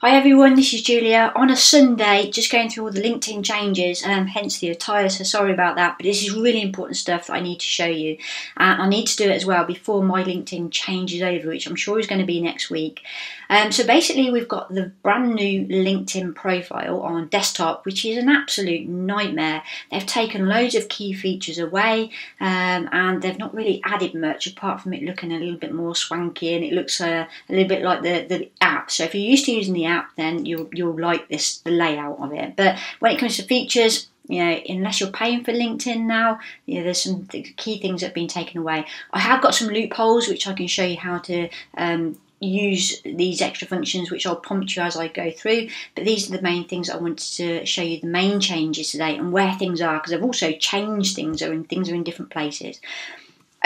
Hi everyone, this is Julia. On a Sunday, just going through all the LinkedIn changes, um, hence the attire, so sorry about that, but this is really important stuff that I need to show you. Uh, I need to do it as well before my LinkedIn changes over, which I'm sure is going to be next week. Um, so basically, we've got the brand new LinkedIn profile on desktop, which is an absolute nightmare. They've taken loads of key features away um, and they've not really added much apart from it looking a little bit more swanky and it looks uh, a little bit like the, the app. So if you're used to using the app, then you'll you'll like this the layout of it. But when it comes to features, you know, unless you're paying for LinkedIn now, you know, there's some th- key things that have been taken away. I have got some loopholes which I can show you how to um, use these extra functions which I'll prompt you as I go through but these are the main things I wanted to show you the main changes today and where things are because I've also changed things and things are in different places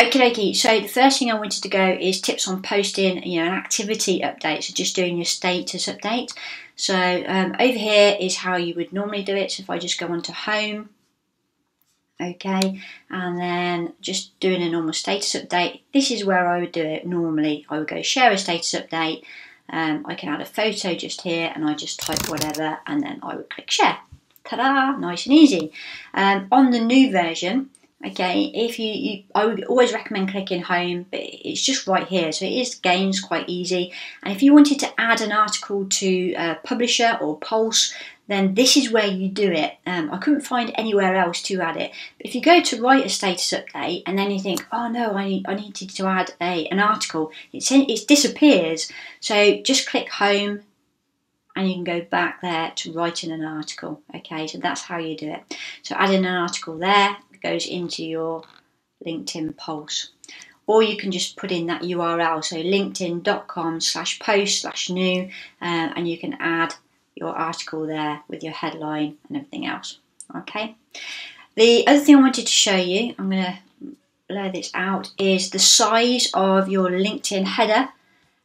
Okay, okay. So the first thing I wanted to go is tips on posting, you know, an activity update. So just doing your status update. So um, over here is how you would normally do it. So if I just go onto home, okay, and then just doing a normal status update. This is where I would do it normally. I would go share a status update. Um, I can add a photo just here, and I just type whatever, and then I would click share. Ta-da! Nice and easy. Um, on the new version Okay, if you, you, I would always recommend clicking home, but it's just right here, so it is gains quite easy. And if you wanted to add an article to publisher or Pulse, then this is where you do it. Um, I couldn't find anywhere else to add it. But if you go to write a status update and then you think, oh no, I, I needed to add a, an article, it, it disappears. So just click home and you can go back there to writing an article. Okay, so that's how you do it. So adding an article there, goes into your LinkedIn Pulse. Or you can just put in that URL, so linkedin.com slash post slash new, uh, and you can add your article there with your headline and everything else. Okay. The other thing I wanted to show you, I'm going to blur this out, is the size of your LinkedIn header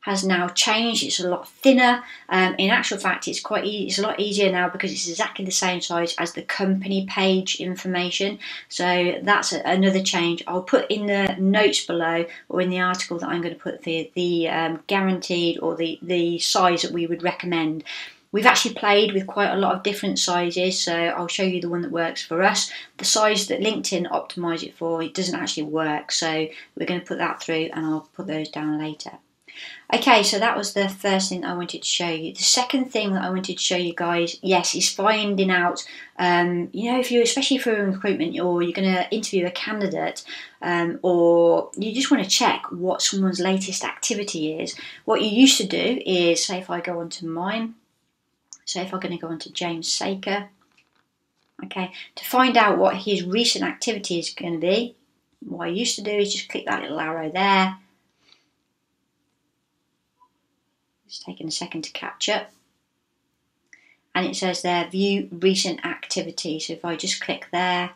has now changed. It's a lot thinner. Um, in actual fact, it's quite e- it's a lot easier now because it's exactly the same size as the company page information. So that's a, another change. I'll put in the notes below or in the article that I'm going to put the the um, guaranteed or the the size that we would recommend. We've actually played with quite a lot of different sizes, so I'll show you the one that works for us. The size that LinkedIn optimise it for, it doesn't actually work, so we're going to put that through and I'll put those down later. Okay, so that was the first thing I wanted to show you. The second thing that I wanted to show you guys, yes, is finding out, um, you know, if you, especially for recruitment, or you're going to interview a candidate, um, or you just want to check what someone's latest activity is. What you used to do is, say, if I go onto mine, say if I'm going to go onto James Saker, okay, to find out what his recent activity is going to be, what I used to do is just click that little arrow there It's taking a second to catch up. And it says there, view recent activity. So if I just click there,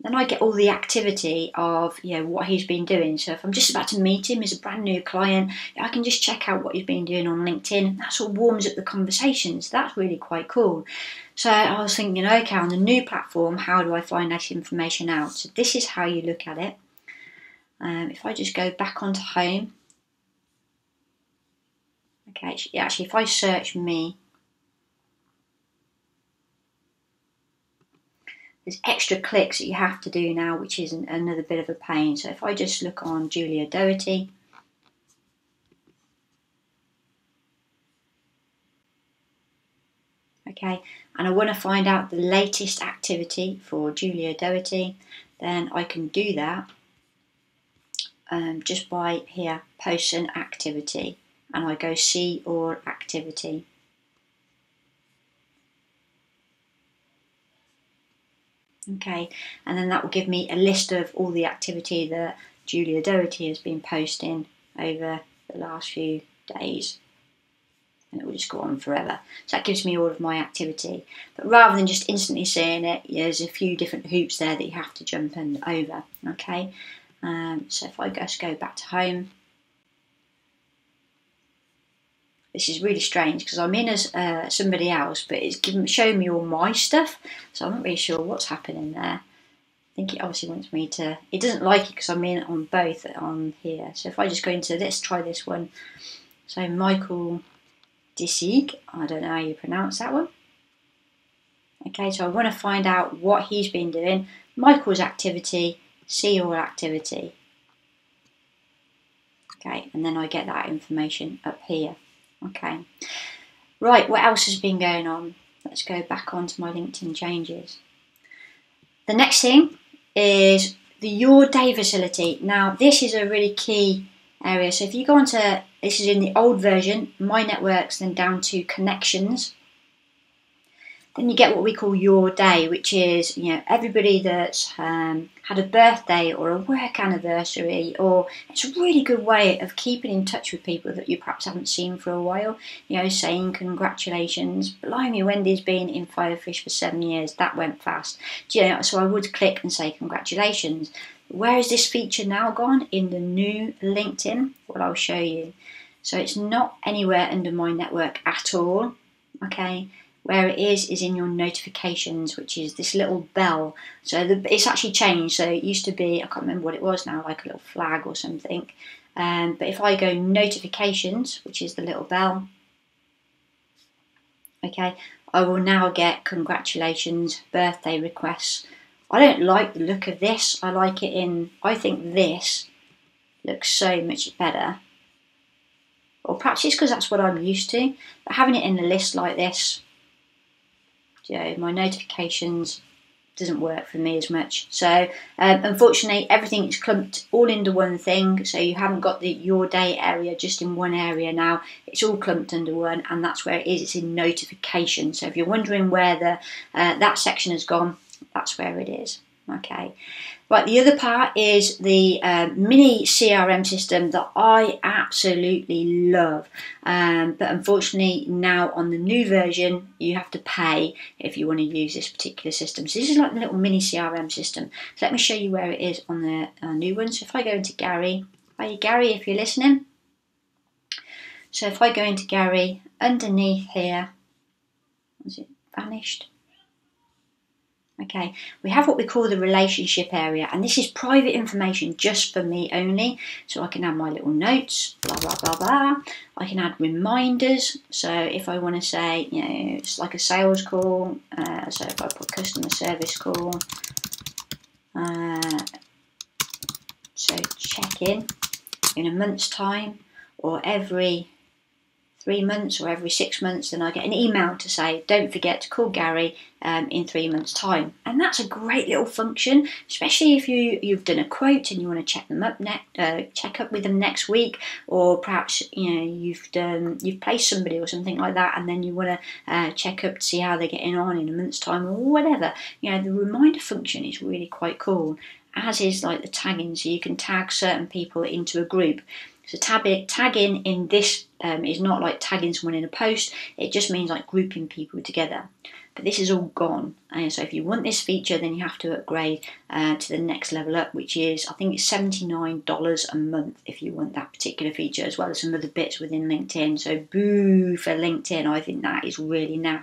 then I get all the activity of you know what he's been doing. So if I'm just about to meet him as a brand new client, I can just check out what he's been doing on LinkedIn. That sort of warms up the conversations. That's really quite cool. So I was thinking, okay, on the new platform, how do I find that information out? So this is how you look at it. Um, if I just go back onto home Okay, actually, if I search me, there's extra clicks that you have to do now, which is another bit of a pain. So if I just look on Julia Doherty, okay, and I want to find out the latest activity for Julia Doherty, then I can do that um, just by here, post an activity and I go see all activity. Okay, and then that will give me a list of all the activity that Julia Doherty has been posting over the last few days. And it will just go on forever. So that gives me all of my activity. But rather than just instantly seeing it, there's a few different hoops there that you have to jump and over. Okay, um, so if I just go back to home, this is really strange because I'm in as uh, somebody else, but it's giving, showing me all my stuff, so I'm not really sure what's happening there. I think it obviously wants me to. It doesn't like it because I'm in on both on here. So if I just go into let's try this one. So Michael Disig. I don't know how you pronounce that one. Okay, so I want to find out what he's been doing. Michael's activity, see all activity. Okay, and then I get that information up here. Okay, right, what else has been going on? Let's go back onto my LinkedIn changes. The next thing is the Your Day facility. Now, this is a really key area. So if you go onto, this is in the old version, My Networks, then down to Connections, then you get what we call your day, which is you know everybody that's um, had a birthday or a work anniversary, or it's a really good way of keeping in touch with people that you perhaps haven't seen for a while. You know, saying congratulations. Blimey, Wendy's been in Firefish for seven years. That went fast. You know, so I would click and say congratulations. Where is this feature now gone in the new LinkedIn? Well, I'll show you. So it's not anywhere under my network at all. Okay where it is is in your notifications, which is this little bell. So the, it's actually changed. So it used to be, I can't remember what it was now, like a little flag or something. Um, but if I go notifications, which is the little bell, okay, I will now get congratulations, birthday requests. I don't like the look of this. I like it in, I think this looks so much better. Or perhaps it's because that's what I'm used to. But having it in a list like this you know, my notifications doesn't work for me as much. So um, unfortunately, everything is clumped all into one thing. So you haven't got the your day area just in one area now. It's all clumped under one, and that's where it is. It's in notification. So if you're wondering where the uh, that section has gone, that's where it is. Okay. Right, the other part is the uh, mini CRM system that I absolutely love. Um, but unfortunately, now on the new version, you have to pay if you want to use this particular system. So this is like the little mini CRM system. So let me show you where it is on the uh, new one. So if I go into Gary, hi Gary, if you're listening. So if I go into Gary, underneath here, was it vanished? Okay, we have what we call the relationship area, and this is private information just for me only. So I can add my little notes, blah blah blah blah. I can add reminders. So if I want to say, you know, it's like a sales call. Uh, so if I put customer service call, uh, so check in in a month's time or every three months or every six months, then I get an email to say, don't forget to call Gary um, in three months' time. And that's a great little function, especially if you, you've done a quote and you want to check them up ne- uh, check up with them next week, or perhaps you know you've done you've placed somebody or something like that, and then you want to uh, check up to see how they're getting on in a month's time or whatever. You know, the reminder function is really quite cool as is like the tagging, so you can tag certain people into a group. So tab it, tagging in this um, is not like tagging someone in a post, it just means like grouping people together. But this is all gone. And so if you want this feature, then you have to upgrade uh, to the next level up, which is, I think it's $79 a month if you want that particular feature, as well as some other bits within LinkedIn. So boo for LinkedIn, I think that is really naff.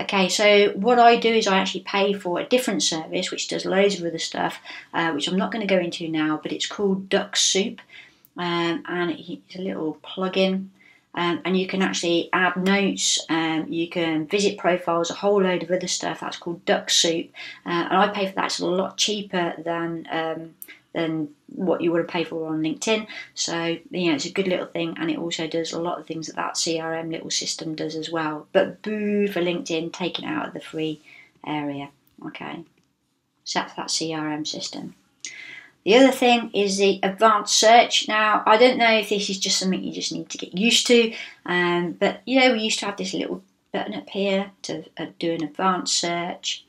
Okay, so what I do is I actually pay for a different service which does loads of other stuff, uh, which I'm not going to go into now, but it's called Dux-Soup um, and it's a little plugin. Um, and you can actually add notes, um, you can visit profiles, a whole load of other stuff. That's called Dux-Soup, uh, and I pay for that. It's a lot cheaper than um, than what you would paid for on LinkedIn. So you know, it's a good little thing, and it also does a lot of things that that CRM little system does as well. But boo for LinkedIn taking out of the free area. Okay, so that's that CRM system. The other thing is the advanced search. Now, I don't know if this is just something you just need to get used to, um, but you know, we used to have this little button up here to uh, do an advanced search.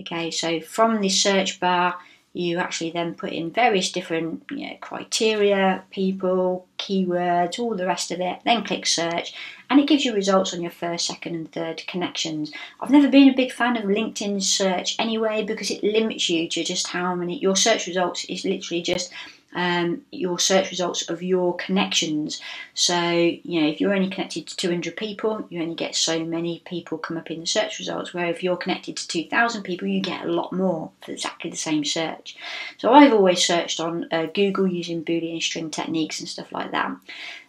Okay, so from the search bar, you actually then put in various different you know, criteria, people, keywords, all the rest of it, then click search, and it gives you results on your first, second, and third connections. I've never been a big fan of LinkedIn search anyway because it limits you to just how many, your search results is literally just um, your search results of your connections. So, you know, if you're only connected to 200 people, you only get so many people come up in the search results. Where if you're connected to 2,000 people, you get a lot more for exactly the same search. So, I've always searched on uh, Google using Boolean string techniques and stuff like that.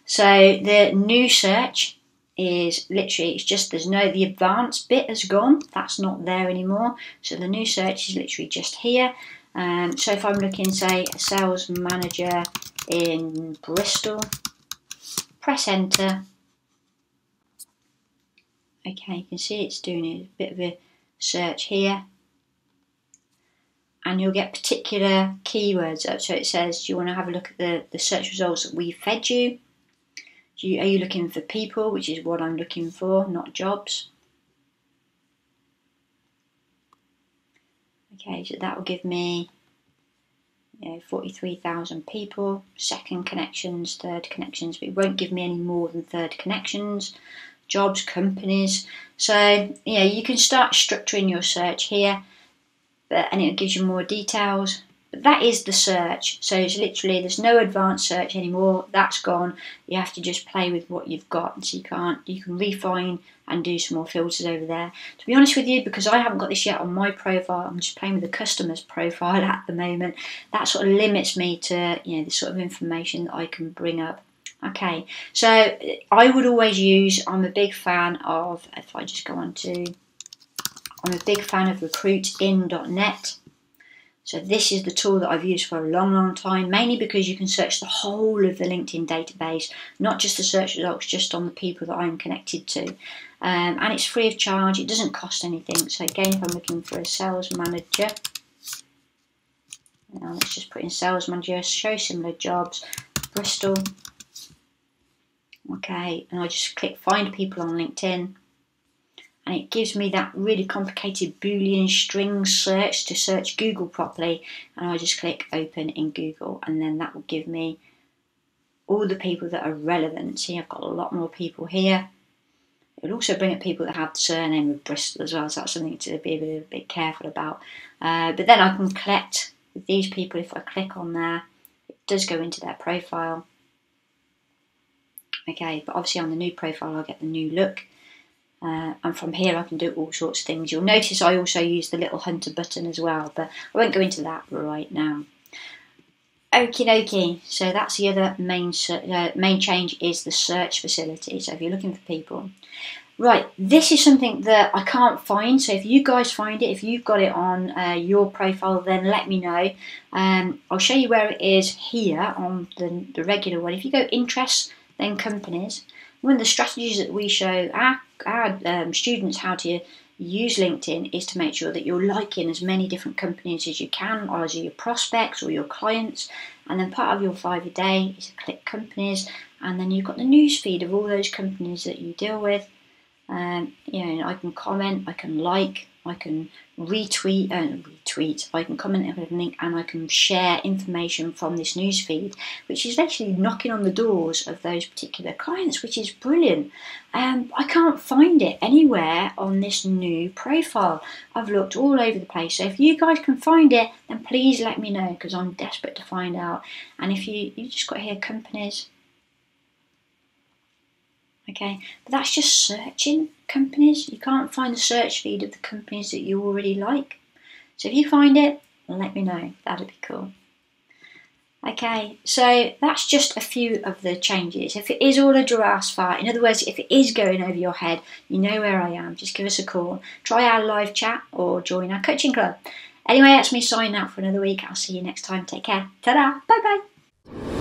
So, the new search is literally it's just there's no the advanced bit has gone that's not there anymore so the new search is literally just here um, so if I'm looking say sales manager in Bristol press enter. Okay you can see it's doing a bit of a search here. And you'll get particular keywords. Up so it says do you want to have a look at the, the search results that we fed you? You, are you looking for people, which is what I'm looking for, not jobs? Okay, so that will give me you know, 43,000 people, second connections, third connections, but it won't give me any more than third connections, jobs, companies. So, you you can start structuring your search here, but, and it gives you more details. But that is the search. So it's literally there's no advanced search anymore. That's gone. You have to just play with what you've got. So you can't you can refine and do some more filters over there. To be honest with you, because I haven't got this yet on my profile, I'm just playing with the customer's profile at the moment. That sort of limits me to you know the sort of information that I can bring up. Okay, so I would always use. I'm a big fan of. If I just go on to, I'm a big fan of recruitin.net. So this is the tool that I've used for a long, long time, mainly because you can search the whole of the LinkedIn database, not just the search results, just on the people that I'm connected to. Um, and it's free of charge, it doesn't cost anything. So again, if I'm looking for a sales manager, now let's just put in sales manager, show similar jobs, Bristol. Okay, and I just click find people on LinkedIn and it gives me that really complicated boolean string search to search Google properly and I just click open in Google and then that will give me all the people that are relevant. See I've got a lot more people here. It will also bring up people that have the surname of Bristol as well, so that's something to be a bit, a bit careful about. Uh, but then I can collect these people if I click on there. It does go into their profile. Okay, but obviously on the new profile I'll get the new look. Uh, and from here I can do all sorts of things. You'll notice I also use the little hunter button as well, but I won't go into that right now. Okie dokie, so that's the other main, uh, main change is the search facility. So if you're looking for people, right, this is something that I can't find. So if you guys find it, if you've got it on uh, your profile, then let me know. Um, I'll show you where it is here on the, the regular one. If you go interests, then companies, one of the strategies that we show our, our um, students how to use LinkedIn is to make sure that you're liking as many different companies as you can, or as your prospects or your clients. And then part of your five a day is to click companies, and then you've got the news feed of all those companies that you deal with. Um, you know, I can comment, I can like, I can retweet and uh, retweet. I can comment link and I can share information from this news feed, which is actually knocking on the doors of those particular clients, which is brilliant. Um, I can't find it anywhere on this new profile. I've looked all over the place. So if you guys can find it, then please let me know because I'm desperate to find out. And if you you just got here companies Okay, but that's just searching companies. You can't find the search feed of the companies that you already like. So if you find it, let me know. That'd be cool. Okay, so that's just a few of the changes. If it is all a giraffe's fart, in other words, if it is going over your head, you know where I am. Just give us a call. Try our live chat or join our coaching club. Anyway, that's me signing out for another week. I'll see you next time. Take care. Ta-da. Bye-bye.